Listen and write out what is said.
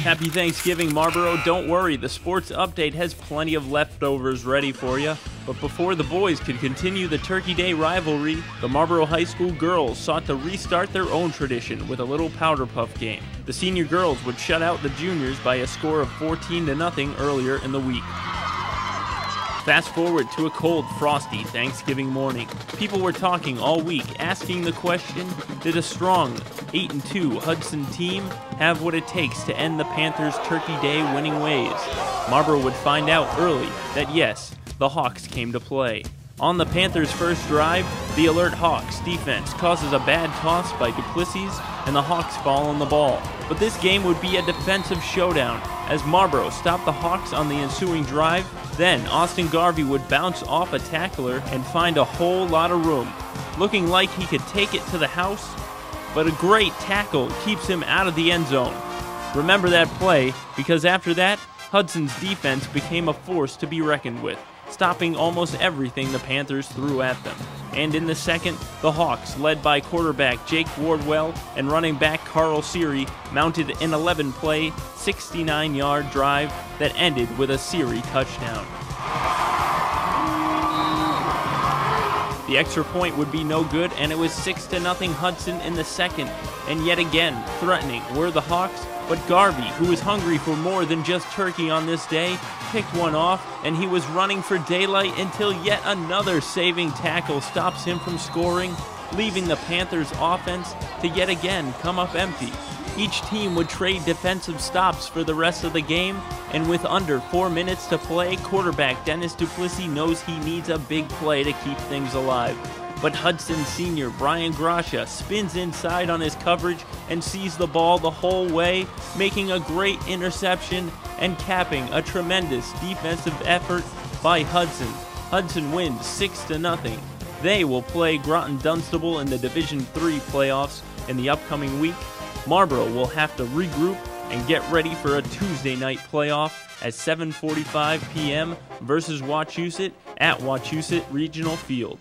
Happy Thanksgiving, Marlborough. Don't worry, the sports update has plenty of leftovers ready for you. But before the boys could continue the Turkey Day rivalry, the Marlborough High School girls sought to restart their own tradition with a little powder puff game. The senior girls would shut out the juniors by a score of 14 to nothing earlier in the week. Fast forward to a cold, frosty Thanksgiving morning. People were talking all week, asking the question Did a strong 8 2 Hudson team have what it takes to end the Panthers' Turkey Day winning ways? Marlborough would find out early that yes, the Hawks came to play. On the Panthers' first drive, the alert Hawks defense causes a bad toss by Duplessis, and the Hawks fall on the ball. But this game would be a defensive showdown as Marlborough stopped the Hawks on the ensuing drive. Then Austin Garvey would bounce off a tackler and find a whole lot of room, looking like he could take it to the house. But a great tackle keeps him out of the end zone. Remember that play because after that, Hudson's defense became a force to be reckoned with stopping almost everything the Panthers threw at them. And in the second, the Hawks, led by quarterback Jake Wardwell and running back Carl Seary, mounted an 11 play, 69 yard drive that ended with a Seary touchdown. The extra point would be no good, and it was 6 to nothing Hudson in the second. And yet again, threatening were the Hawks, but Garvey, who was hungry for more than just turkey on this day, picked one off, and he was running for daylight until yet another saving tackle stops him from scoring, leaving the Panthers' offense to yet again come up empty. Each team would trade defensive stops for the rest of the game, and with under four minutes to play, quarterback Dennis Duplessis knows he needs a big play to keep things alive. But Hudson senior Brian Gracia spins inside on his coverage and sees the ball the whole way, making a great interception and capping a tremendous defensive effort by Hudson. Hudson wins 6 to nothing. They will play Groton Dunstable in the Division 3 playoffs in the upcoming week. Marlborough will have to regroup and get ready for a Tuesday night playoff at 7:45 p.m. versus Wachusett at Wachusett Regional Field.